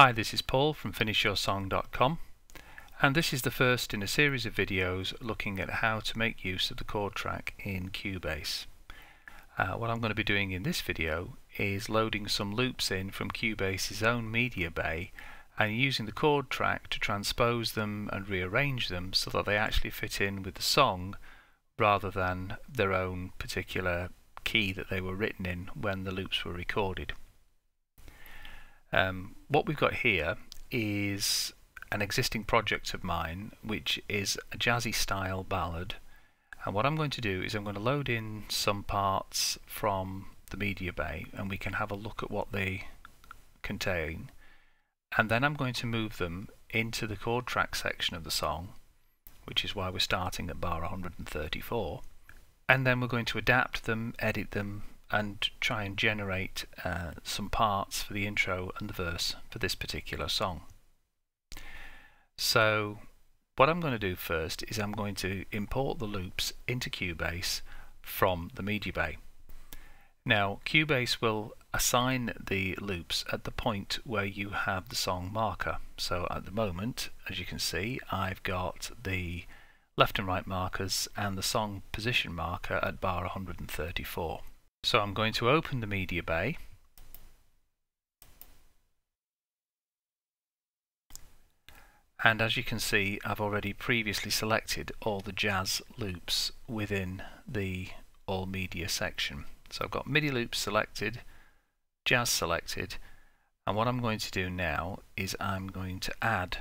Hi, this is Paul from FinishYourSong.com and this is the first in a series of videos looking at how to make use of the chord track in Cubase. Uh, what I'm going to be doing in this video is loading some loops in from Cubase's own media bay and using the chord track to transpose them and rearrange them so that they actually fit in with the song rather than their own particular key that they were written in when the loops were recorded. Um, what we've got here is an existing project of mine which is a jazzy style ballad. And what I'm going to do is I'm going to load in some parts from the media bay and we can have a look at what they contain. And then I'm going to move them into the chord track section of the song which is why we're starting at bar 134 and then we're going to adapt them, edit them and try and generate uh, some parts for the intro and the verse for this particular song. So what I'm going to do first is I'm going to import the loops into Cubase from the Media Bay. Now Cubase will assign the loops at the point where you have the song marker. So at the moment, as you can see, I've got the left and right markers and the song position marker at bar 134. So I'm going to open the media bay and as you can see I've already previously selected all the jazz loops within the all media section. So I've got MIDI loops selected, jazz selected and what I'm going to do now is I'm going to add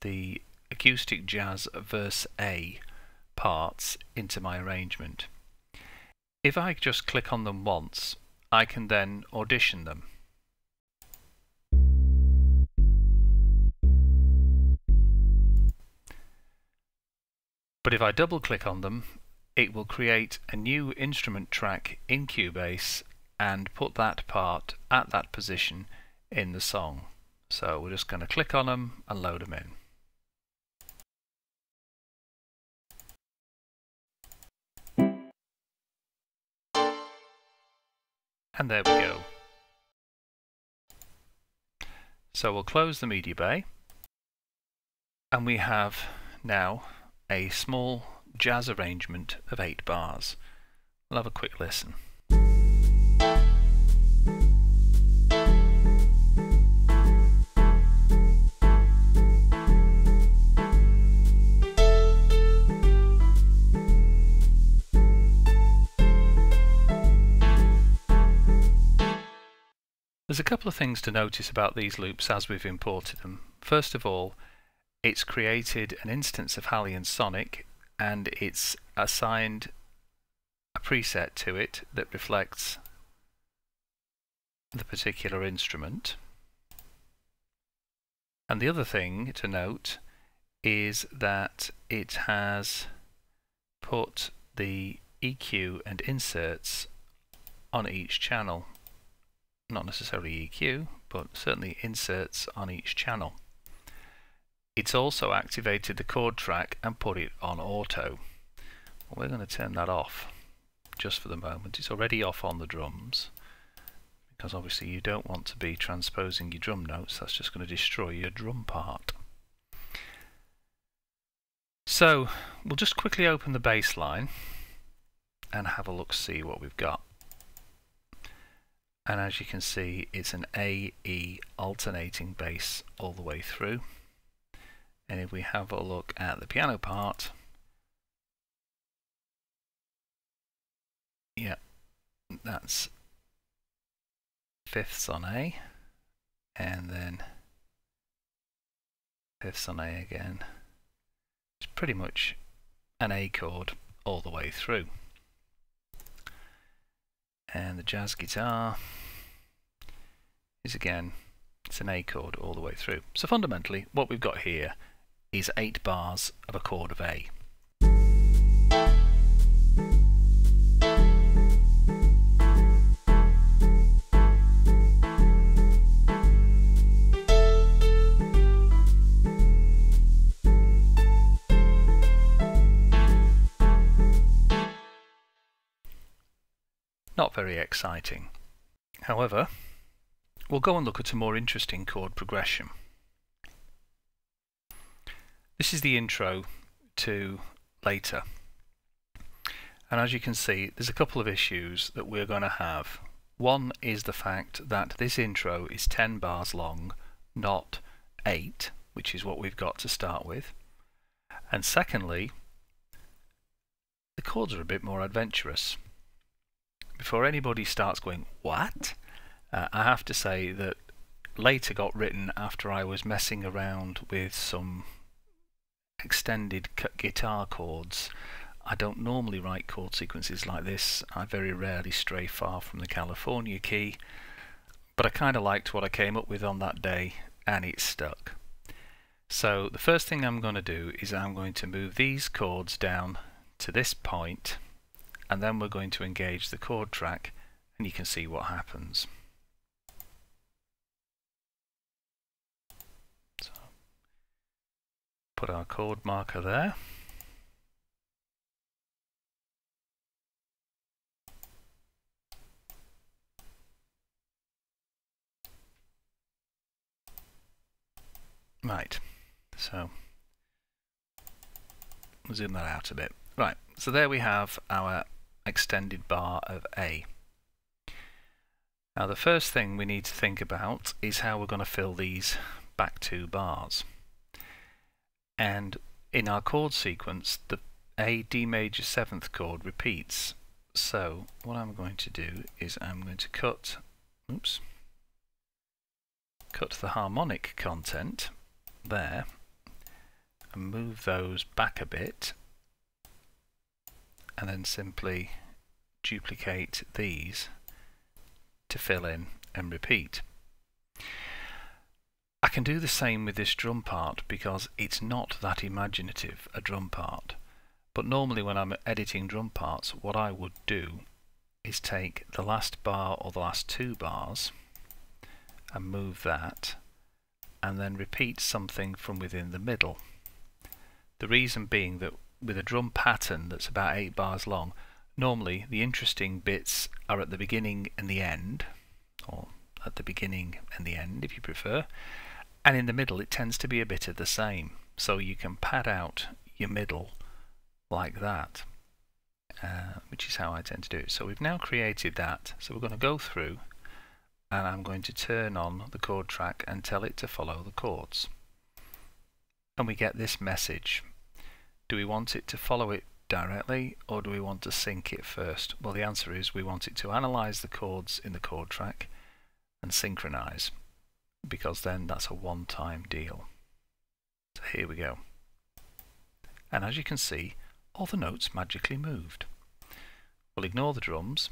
the acoustic jazz verse A parts into my arrangement. If I just click on them once, I can then audition them. But if I double click on them, it will create a new instrument track in Cubase and put that part at that position in the song. So we're just going to click on them and load them in. And there we go. So we'll close the media bay and we have now a small jazz arrangement of eight bars. We'll have a quick listen. There's a couple of things to notice about these loops as we've imported them. First of all, it's created an instance of Halion Sonic and it's assigned a preset to it that reflects the particular instrument. And the other thing to note is that it has put the EQ and inserts on each channel not necessarily EQ, but certainly inserts on each channel. It's also activated the chord track and put it on auto. Well, we're going to turn that off just for the moment. It's already off on the drums because obviously you don't want to be transposing your drum notes. That's just going to destroy your drum part. So we'll just quickly open the bass line and have a look see what we've got and as you can see it's an AE alternating bass all the way through. And if we have a look at the piano part yeah that's fifths on A and then fifths on A again. It's pretty much an A chord all the way through and the jazz guitar is again it's an A chord all the way through. So fundamentally what we've got here is eight bars of a chord of A. Not very exciting. However, we'll go and look at a more interesting chord progression. This is the intro to later. And as you can see, there's a couple of issues that we're going to have. One is the fact that this intro is 10 bars long, not 8, which is what we've got to start with. And secondly, the chords are a bit more adventurous. Before anybody starts going, what? Uh, I have to say that later got written after I was messing around with some extended guitar chords. I don't normally write chord sequences like this. I very rarely stray far from the California key, but I kind of liked what I came up with on that day and it stuck. So the first thing I'm going to do is I'm going to move these chords down to this point and then we're going to engage the chord track and you can see what happens. So put our chord marker there. Right, so zoom that out a bit. Right, so there we have our extended bar of A. Now the first thing we need to think about is how we're going to fill these back two bars. And in our chord sequence, the A D major 7th chord repeats. So what I'm going to do is I'm going to cut, oops, cut the harmonic content there and move those back a bit and then simply duplicate these to fill in and repeat. I can do the same with this drum part because it's not that imaginative a drum part but normally when I'm editing drum parts what I would do is take the last bar or the last two bars and move that and then repeat something from within the middle. The reason being that with a drum pattern that's about 8 bars long, normally the interesting bits are at the beginning and the end, or at the beginning and the end if you prefer, and in the middle it tends to be a bit of the same. So you can pad out your middle like that, uh, which is how I tend to do it. So we've now created that, so we're going to go through and I'm going to turn on the chord track and tell it to follow the chords. And we get this message. Do we want it to follow it directly or do we want to sync it first? Well the answer is we want it to analyze the chords in the chord track and synchronize because then that's a one-time deal. So here we go. And as you can see all the notes magically moved. We'll ignore the drums.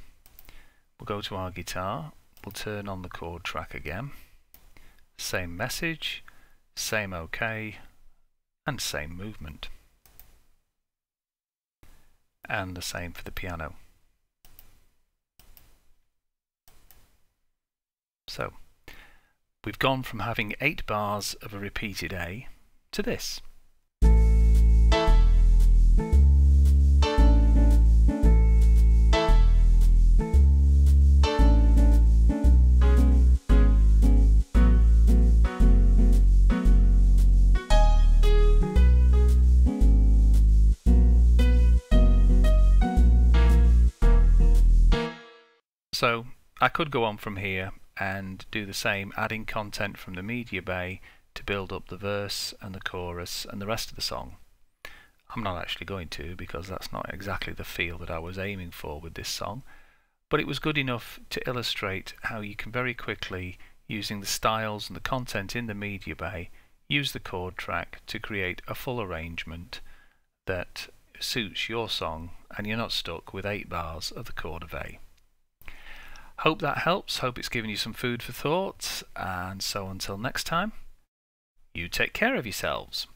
We'll go to our guitar We'll turn on the chord track again. Same message, same OK, and same movement. And the same for the piano. So, we've gone from having 8 bars of a repeated A to this. I could go on from here and do the same, adding content from the media bay to build up the verse and the chorus and the rest of the song. I'm not actually going to because that's not exactly the feel that I was aiming for with this song, but it was good enough to illustrate how you can very quickly, using the styles and the content in the media bay, use the chord track to create a full arrangement that suits your song and you're not stuck with 8 bars of the chord of A. Hope that helps. Hope it's given you some food for thought. And so until next time, you take care of yourselves.